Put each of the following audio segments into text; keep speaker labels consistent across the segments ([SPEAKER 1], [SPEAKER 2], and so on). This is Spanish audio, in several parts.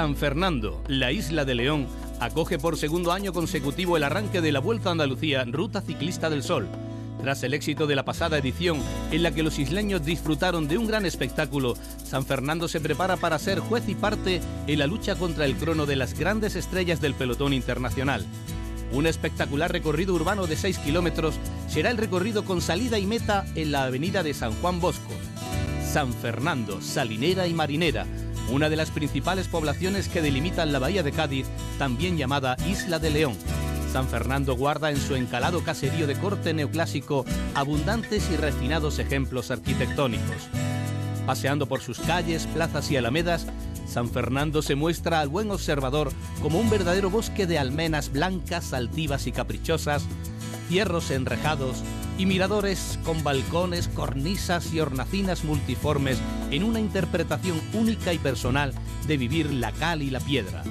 [SPEAKER 1] San Fernando, la isla de León, acoge por segundo año consecutivo el arranque de la Vuelta a Andalucía Ruta Ciclista del Sol. Tras el éxito de la pasada edición, en la que los isleños disfrutaron de un gran espectáculo, San Fernando se prepara para ser juez y parte en la lucha contra el crono de las grandes estrellas del pelotón internacional. Un espectacular recorrido urbano de 6 kilómetros será el recorrido con salida y meta en la avenida de San Juan Bosco. San Fernando, Salinera y Marinera, una de las principales poblaciones que delimitan la bahía de Cádiz, también llamada Isla de León. San Fernando guarda en su encalado caserío de corte neoclásico abundantes y refinados ejemplos arquitectónicos. Paseando por sus calles, plazas y alamedas, San Fernando se muestra al buen observador como un verdadero bosque de almenas blancas, altivas y caprichosas, cierros enrejados y miradores con balcones, cornisas y hornacinas multiformes en una interpretación única y personal de vivir la cal y la piedra.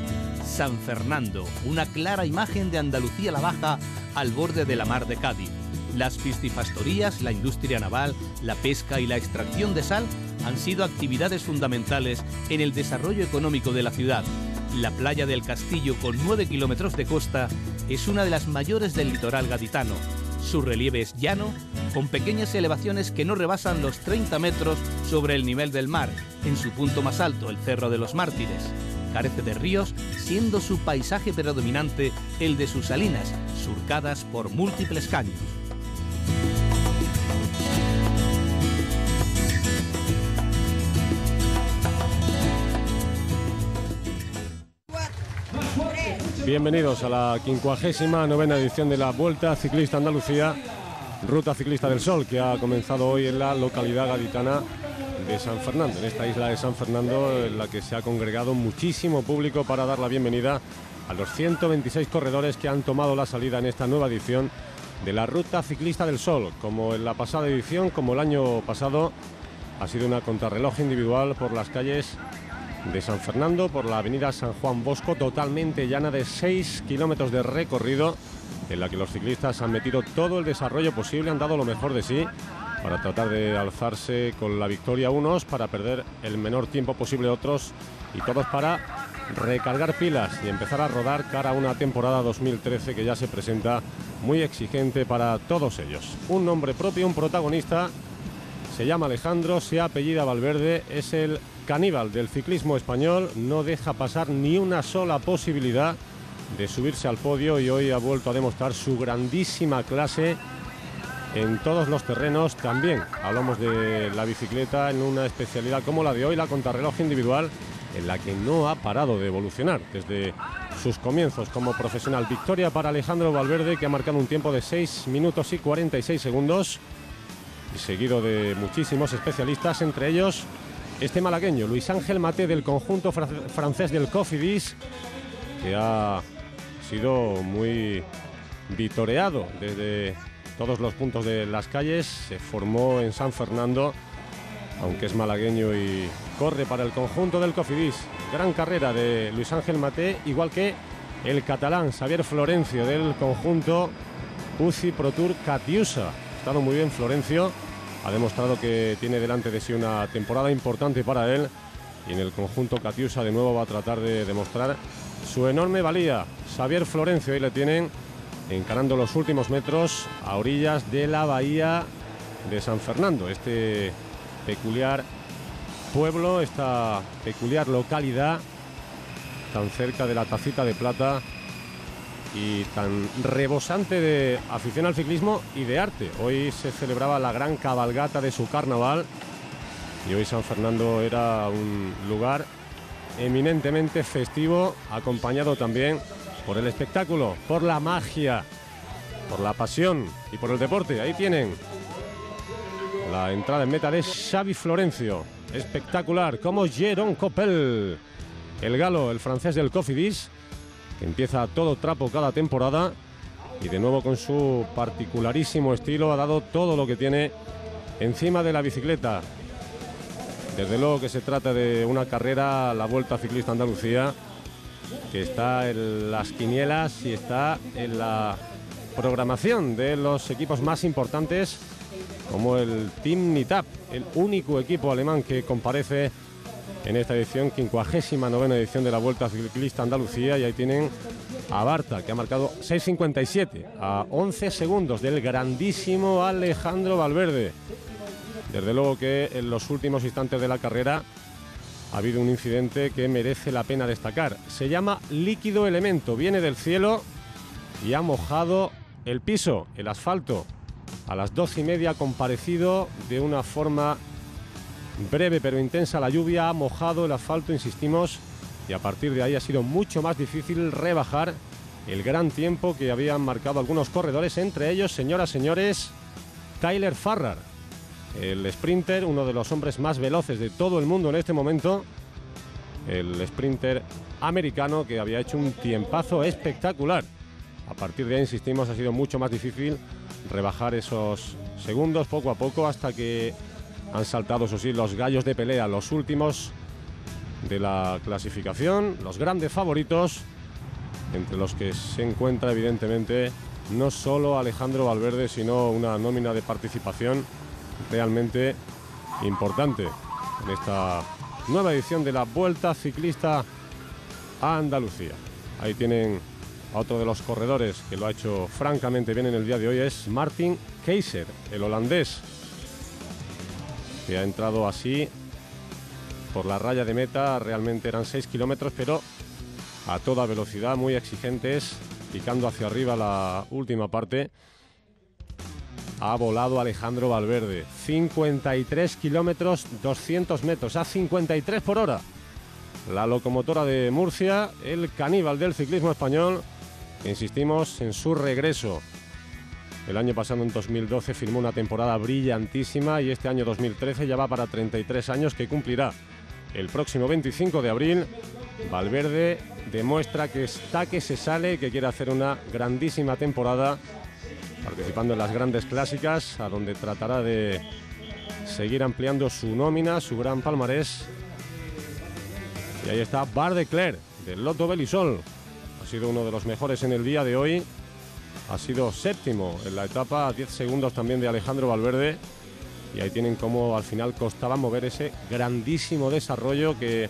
[SPEAKER 1] San Fernando, una clara imagen de Andalucía la Baja al borde de la mar de Cádiz. Las piscifastorías, la industria naval, la pesca y la extracción de sal han sido actividades fundamentales en el desarrollo económico de la ciudad. La playa del Castillo, con 9 kilómetros de costa, es una de las mayores del litoral gaditano. Su relieve es llano, con pequeñas elevaciones que no rebasan los 30 metros sobre el nivel del mar, en su punto más alto, el Cerro de los Mártires. Carece de ríos, siendo su paisaje predominante el de sus salinas, surcadas por múltiples caños.
[SPEAKER 2] Bienvenidos a la 59 novena edición de la Vuelta Ciclista Andalucía, Ruta Ciclista del Sol, que ha comenzado hoy en la localidad gaditana de San Fernando, en esta isla de San Fernando, en la que se ha congregado muchísimo público para dar la bienvenida a los 126 corredores que han tomado la salida en esta nueva edición de la Ruta Ciclista del Sol. Como en la pasada edición, como el año pasado, ha sido una contrarreloj individual por las calles de San Fernando por la avenida San Juan Bosco, totalmente llana de 6 kilómetros de recorrido, en la que los ciclistas han metido todo el desarrollo posible, han dado lo mejor de sí para tratar de alzarse con la victoria unos, para perder el menor tiempo posible otros y todos para recargar pilas y empezar a rodar cara a una temporada 2013 que ya se presenta muy exigente para todos ellos. Un nombre propio, un protagonista, se llama Alejandro, se apellida Valverde, es el caníbal del ciclismo español, no deja pasar ni una sola posibilidad de subirse al podio y hoy ha vuelto a demostrar su grandísima clase en todos los terrenos. También hablamos de la bicicleta en una especialidad como la de hoy, la contrarreloj individual, en la que no ha parado de evolucionar desde sus comienzos como profesional. Victoria para Alejandro Valverde, que ha marcado un tiempo de 6 minutos y 46 segundos, seguido de muchísimos especialistas, entre ellos este malagueño, Luis Ángel Mate del conjunto francés del Cofidis, que ha sido muy vitoreado desde todos los puntos de las calles, se formó en San Fernando, aunque es malagueño y corre para el conjunto del Cofidis. Gran carrera de Luis Ángel Mate, igual que el catalán Xavier Florencio del conjunto UCI Pro Tour Catiusa. Estado muy bien Florencio ha demostrado que tiene delante de sí una temporada importante para él y en el conjunto Catiusa de nuevo va a tratar de demostrar su enorme valía. Xavier Florencio ahí le tienen encarando los últimos metros a orillas de la bahía de San Fernando, este peculiar pueblo, esta peculiar localidad tan cerca de la tacita de plata y tan rebosante de afición al ciclismo y de arte. Hoy se celebraba la gran cabalgata de su carnaval y hoy San Fernando era un lugar eminentemente festivo, acompañado también por el espectáculo, por la magia, por la pasión y por el deporte. Ahí tienen la entrada en meta de Xavi Florencio. Espectacular, como Jérôme Coppel, el galo, el francés del Cofidis empieza todo trapo cada temporada y de nuevo con su particularísimo estilo ha dado todo lo que tiene encima de la bicicleta. Desde luego que se trata de una carrera, la Vuelta Ciclista Andalucía, que está en las quinielas y está en la programación de los equipos más importantes, como el Team Nitap, el único equipo alemán que comparece en esta edición, 59 edición de la Vuelta Ciclista Andalucía y ahí tienen a Barta, que ha marcado 6.57 a 11 segundos del grandísimo Alejandro Valverde. Desde luego que en los últimos instantes de la carrera ha habido un incidente que merece la pena destacar. Se llama líquido elemento, viene del cielo y ha mojado el piso, el asfalto. A las doce y media ha comparecido de una forma breve pero intensa la lluvia, ha mojado el asfalto, insistimos, y a partir de ahí ha sido mucho más difícil rebajar el gran tiempo que habían marcado algunos corredores, entre ellos, señoras, señores, Tyler Farrar, el sprinter, uno de los hombres más veloces de todo el mundo en este momento, el sprinter americano que había hecho un tiempazo espectacular. A partir de ahí, insistimos, ha sido mucho más difícil rebajar esos segundos poco a poco hasta que han saltado, eso sí, los gallos de pelea, los últimos de la clasificación, los grandes favoritos, entre los que se encuentra evidentemente no solo Alejandro Valverde, sino una nómina de participación realmente importante en esta nueva edición de la Vuelta Ciclista a Andalucía. Ahí tienen a otro de los corredores que lo ha hecho francamente bien en el día de hoy, es Martin Keiser, el holandés, que ha entrado así por la raya de meta, realmente eran 6 kilómetros, pero a toda velocidad, muy exigentes, picando hacia arriba la última parte ha volado Alejandro Valverde. 53 kilómetros, 200 metros, a 53 por hora. La locomotora de Murcia, el caníbal del ciclismo español, insistimos en su regreso. El año pasado, en 2012, firmó una temporada brillantísima y este año 2013 ya va para 33 años que cumplirá. El próximo 25 de abril, Valverde demuestra que está que se sale, que quiere hacer una grandísima temporada participando en las grandes clásicas, a donde tratará de seguir ampliando su nómina, su gran palmarés. Y ahí está Bar de Claire, del Loto Belisol. Ha sido uno de los mejores en el día de hoy. Ha sido séptimo en la etapa, a 10 segundos también de Alejandro Valverde. Y ahí tienen cómo al final costaba mover ese grandísimo desarrollo que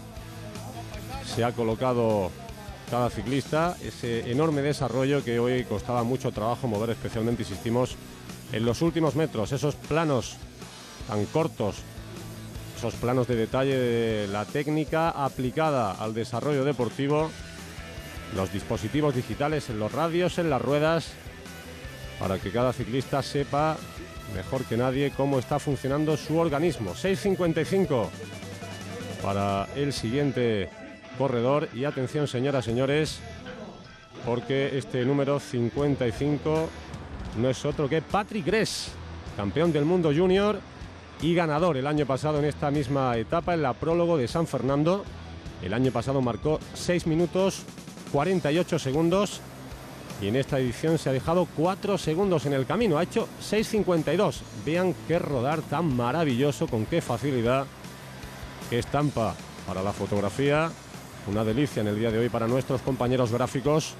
[SPEAKER 2] se ha colocado cada ciclista, ese enorme desarrollo que hoy costaba mucho trabajo mover, especialmente, insistimos, en los últimos metros, esos planos tan cortos, esos planos de detalle de la técnica aplicada al desarrollo deportivo, los dispositivos digitales en los radios, en las ruedas, para que cada ciclista sepa mejor que nadie cómo está funcionando su organismo. 6.55 para el siguiente corredor. Y atención, señoras, señores, porque este número 55 no es otro que Patrick Gress, campeón del mundo junior y ganador el año pasado en esta misma etapa, en la prólogo de San Fernando. El año pasado marcó 6 minutos 48 segundos y en esta edición se ha dejado 4 segundos en el camino. Ha hecho 6.52. Vean qué rodar tan maravilloso, con qué facilidad, qué estampa para la fotografía una delicia en el día de hoy para nuestros compañeros gráficos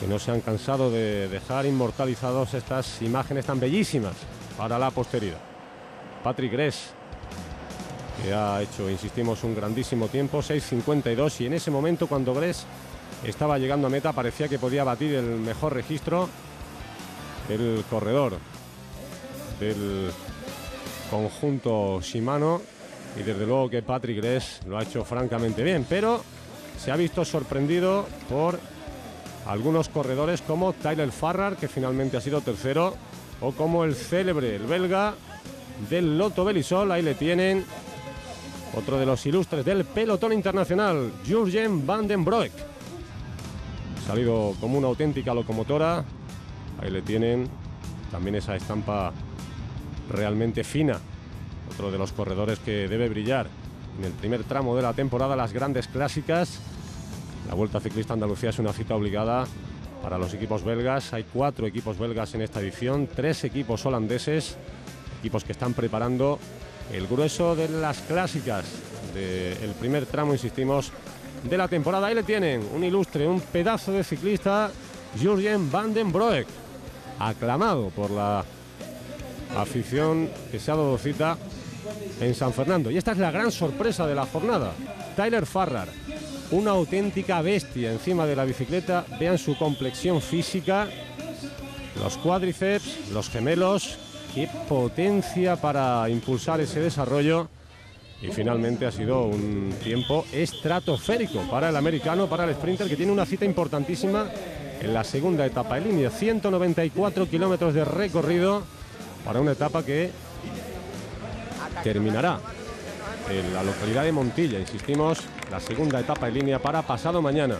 [SPEAKER 2] que no se han cansado de dejar inmortalizados estas imágenes tan bellísimas para la posteridad. Patrick Gress, que ha hecho, insistimos, un grandísimo tiempo, 6.52, y en ese momento cuando Gress estaba llegando a meta parecía que podía batir el mejor registro el corredor del conjunto Shimano y desde luego que Patrick Gress lo ha hecho francamente bien, pero se ha visto sorprendido por algunos corredores como Tyler Farrar, que finalmente ha sido tercero, o como el célebre, el belga del Loto Belisol, ahí le tienen otro de los ilustres del pelotón internacional, Jurgen van den Broek. Salido como una auténtica locomotora, ahí le tienen también esa estampa realmente fina otro de los corredores que debe brillar en el primer tramo de la temporada, las grandes clásicas. La Vuelta Ciclista Andalucía es una cita obligada para los equipos belgas. Hay cuatro equipos belgas en esta edición, tres equipos holandeses, equipos que están preparando el grueso de las clásicas del primer tramo, insistimos, de la temporada. Ahí le tienen, un ilustre, un pedazo de ciclista, Jurgen van den Broek, aclamado por la afición que se ha dado cita en San Fernando. Y esta es la gran sorpresa de la jornada. Tyler Farrar, una auténtica bestia encima de la bicicleta. Vean su complexión física, los cuádriceps, los gemelos. Qué potencia para impulsar ese desarrollo. Y finalmente ha sido un tiempo estratosférico para el americano, para el sprinter, que tiene una cita importantísima en la segunda etapa de línea. 194 kilómetros de recorrido para una etapa que terminará en la localidad de Montilla. Insistimos, la segunda etapa de línea para pasado mañana.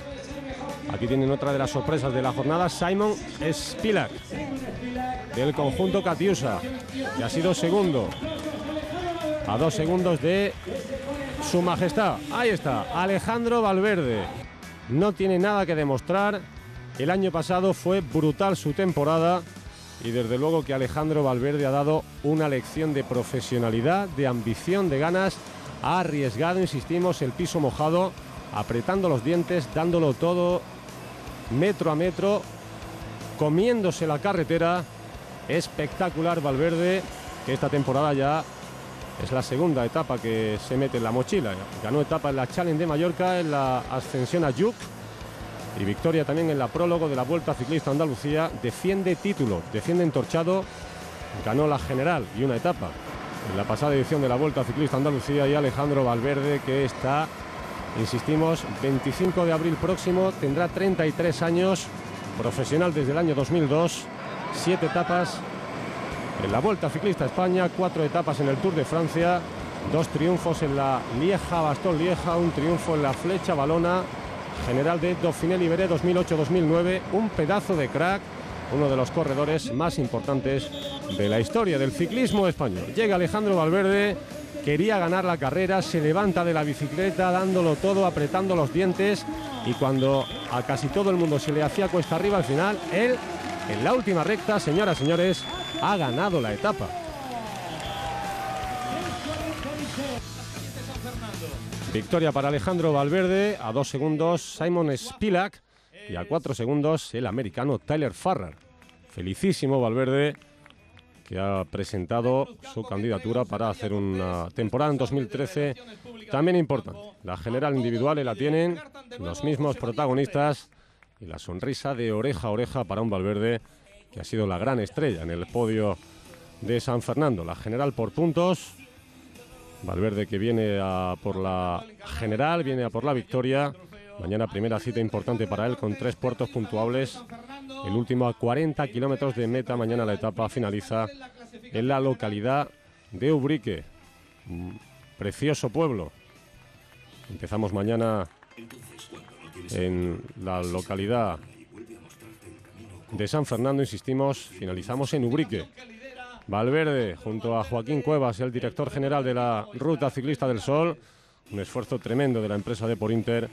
[SPEAKER 2] Aquí tienen otra de las sorpresas de la jornada, Simon Spilak, del conjunto Catiusa, que ha sido segundo, a dos segundos de su majestad. Ahí está, Alejandro Valverde. No tiene nada que demostrar. El año pasado fue brutal su temporada y desde luego que Alejandro Valverde ha dado una lección de profesionalidad, de ambición, de ganas. Ha arriesgado, insistimos, el piso mojado, apretando los dientes, dándolo todo metro a metro, comiéndose la carretera. Espectacular Valverde, que esta temporada ya es la segunda etapa que se mete en la mochila. Ganó etapa en la Challenge de Mallorca, en la ascensión a Yuc y victoria también en la prólogo de la Vuelta Ciclista Andalucía. Defiende título, defiende entorchado, ganó la general y una etapa en la pasada edición de la Vuelta Ciclista Andalucía y Alejandro Valverde que está, insistimos, 25 de abril próximo, tendrá 33 años, profesional desde el año 2002, siete etapas en la Vuelta Ciclista España, cuatro etapas en el Tour de Francia, dos triunfos en la Lieja Bastón Lieja, un triunfo en la Flecha Balona general de Dauphiné Libéré 2008-2009, un pedazo de crack, uno de los corredores más importantes de la historia del ciclismo español. Llega Alejandro Valverde, quería ganar la carrera, se levanta de la bicicleta dándolo todo, apretando los dientes y cuando a casi todo el mundo se le hacía cuesta arriba al final, él en la última recta, señoras y señores, ha ganado la etapa. Victoria para Alejandro Valverde, a dos segundos Simon Spilak y a cuatro segundos el americano Tyler Farrar. Felicísimo Valverde que ha presentado su candidatura para hacer una temporada en 2013 también importante. La general individual la tienen los mismos protagonistas y la sonrisa de oreja a oreja para un Valverde que ha sido la gran estrella en el podio de San Fernando. La general por puntos, Valverde que viene a por la general, viene a por la victoria. Mañana primera cita importante para él con tres puertos puntuables. El último a 40 kilómetros de meta. Mañana la etapa finaliza en la localidad de Ubrique. Precioso pueblo. Empezamos mañana en la localidad de San Fernando, insistimos, finalizamos en Ubrique. Valverde junto a Joaquín Cuevas, el director general de la Ruta Ciclista del Sol. Un esfuerzo tremendo de la empresa de Porinter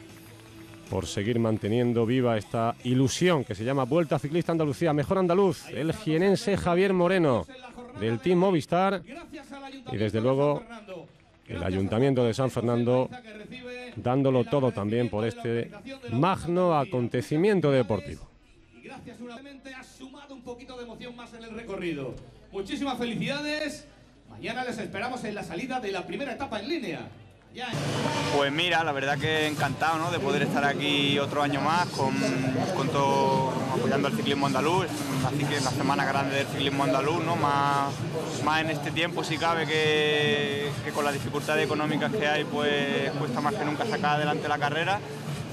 [SPEAKER 2] por seguir manteniendo viva esta ilusión que se llama Vuelta Ciclista Andalucía. Mejor andaluz, el jienense Javier Moreno del Team Movistar. Y desde luego el Ayuntamiento de San Fernando dándolo todo también por este magno acontecimiento deportivo. Ha sumado un poquito de emoción más en el recorrido.
[SPEAKER 3] Muchísimas felicidades. Mañana les esperamos en la salida de la primera etapa en línea.
[SPEAKER 4] Pues mira, la verdad que encantado ¿no? de poder estar aquí otro año más con, con todo, apoyando al ciclismo andaluz, así que la semana grande del ciclismo andaluz, ¿no? más, más en este tiempo si cabe que, con las dificultades económicas que hay pues cuesta más que nunca sacar adelante la carrera,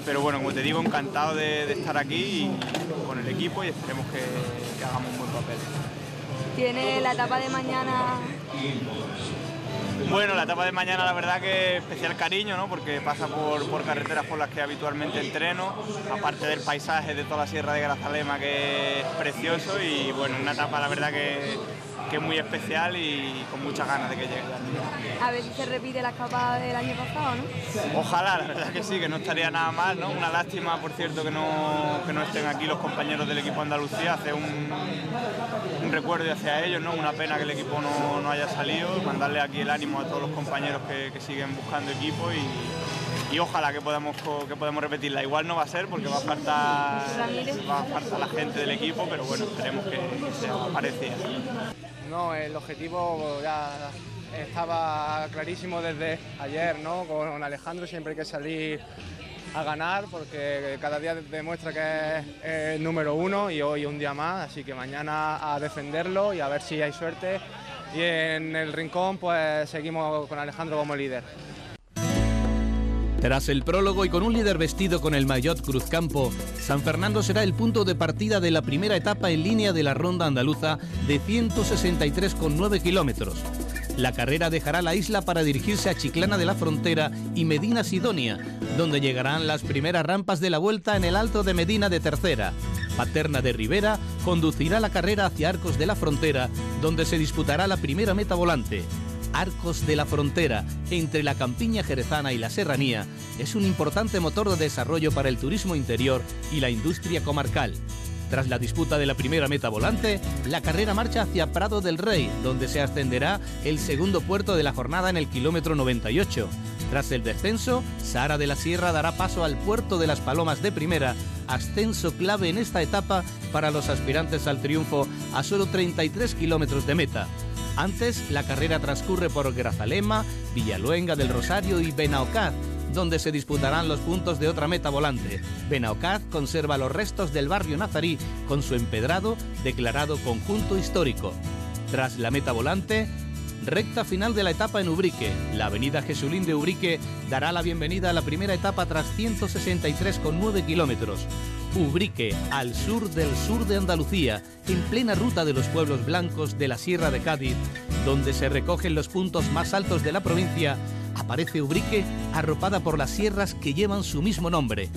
[SPEAKER 4] pero bueno, como te digo, encantado de, estar aquí con el equipo y esperemos que, que hagamos un buen papel
[SPEAKER 5] tiene la etapa de mañana.
[SPEAKER 4] Bueno, la etapa de mañana la verdad que especial cariño, ¿no? porque pasa por, por, carreteras por las que habitualmente entreno, aparte del paisaje de toda la Sierra de Grazalema que es precioso y bueno, una etapa la verdad que que es muy especial y con muchas ganas de que llegue.
[SPEAKER 5] A ver si se repite la escapada del año pasado, ¿no?
[SPEAKER 4] Ojalá, la verdad que sí, que no estaría nada mal, ¿no? Una lástima, por cierto, que no, que no estén aquí los compañeros del equipo Andalucía, hace un, un recuerdo hacia ellos, ¿no? Una pena que el equipo no, no, haya salido, mandarle aquí el ánimo a todos los compañeros que, que siguen buscando equipo y, y ojalá que podamos, que podamos repetirla. Igual no va a ser porque va a faltar, va a faltar la gente del equipo, pero bueno, esperemos que, que sea parecida.
[SPEAKER 6] No, el objetivo ya estaba clarísimo desde ayer, ¿no? Con Alejandro siempre hay que salir a ganar porque cada día demuestra que es el número uno y hoy un día más, así que mañana a defenderlo y a ver si hay suerte. Y en el rincón pues seguimos con Alejandro como líder.
[SPEAKER 1] Tras el prólogo y con un líder vestido con el maillot Cruzcampo, San Fernando será el punto de partida de la primera etapa en línea de la ronda andaluza de 163,9 kilómetros. La carrera dejará la isla para dirigirse a Chiclana de la Frontera y Medina Sidonia, donde llegarán las primeras rampas de la vuelta en el Alto de Medina de Tercera. Paterna de Rivera conducirá la carrera hacia Arcos de la Frontera, donde se disputará la primera meta volante. Arcos de la Frontera, entre la campiña jerezana y la serranía, es un importante motor de desarrollo para el turismo interior y la industria comarcal. Tras la disputa de la primera meta volante, la carrera marcha hacia Prado del Rey, donde se ascenderá el segundo puerto de la jornada en el kilómetro 98. Tras el descenso, Sara de la Sierra dará paso al puerto de las Palomas de primera, ascenso clave en esta etapa para los aspirantes al triunfo a solo 33 kilómetros de meta. Antes, la carrera transcurre por Grazalema, Villaluenga del Rosario y Benaocaz, donde se disputarán los puntos de otra meta volante. Benaocaz conserva los restos del barrio nazarí con su empedrado declarado conjunto histórico. Tras la meta volante, recta final de la etapa en Ubrique. La avenida Jesulín de Ubrique dará la bienvenida a la primera etapa tras 163,9 kilómetros. Ubrique, al sur del sur de Andalucía, en plena ruta de los pueblos blancos de la Sierra de Cádiz, donde se recogen los puntos más altos de la provincia, aparece Ubrique arropada por las sierras que llevan su mismo nombre.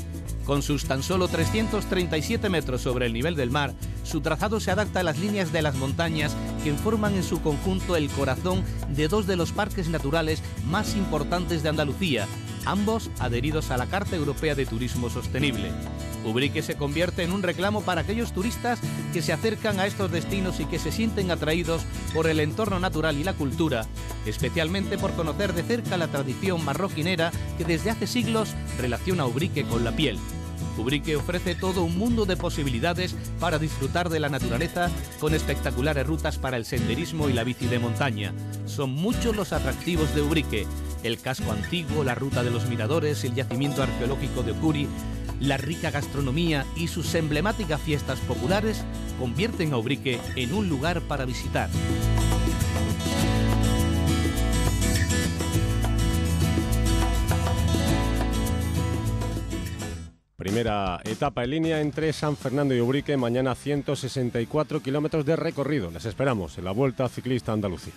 [SPEAKER 1] Con sus tan solo 337 metros sobre el nivel del mar, su trazado se adapta a las líneas de las montañas que forman en su conjunto el corazón de dos de los parques naturales más importantes de Andalucía, ambos adheridos a la Carta Europea de Turismo Sostenible. Ubrique se convierte en un reclamo para aquellos turistas que se acercan a estos destinos y que se sienten atraídos por el entorno natural y la cultura, especialmente por conocer de cerca la tradición marroquinera que desde hace siglos relaciona Ubrique con la piel. Ubrique ofrece todo un mundo de posibilidades para disfrutar de la naturaleza con espectaculares rutas para el senderismo y la bici de montaña. Son muchos los atractivos de Ubrique, el casco antiguo, la ruta de los miradores, el yacimiento arqueológico de Ocuri, la rica gastronomía y sus emblemáticas fiestas populares convierten a Ubrique en un lugar para visitar.
[SPEAKER 2] Primera etapa en línea entre San Fernando y Ubrique, mañana 164 kilómetros de recorrido. Les esperamos en la Vuelta Ciclista Andalucía.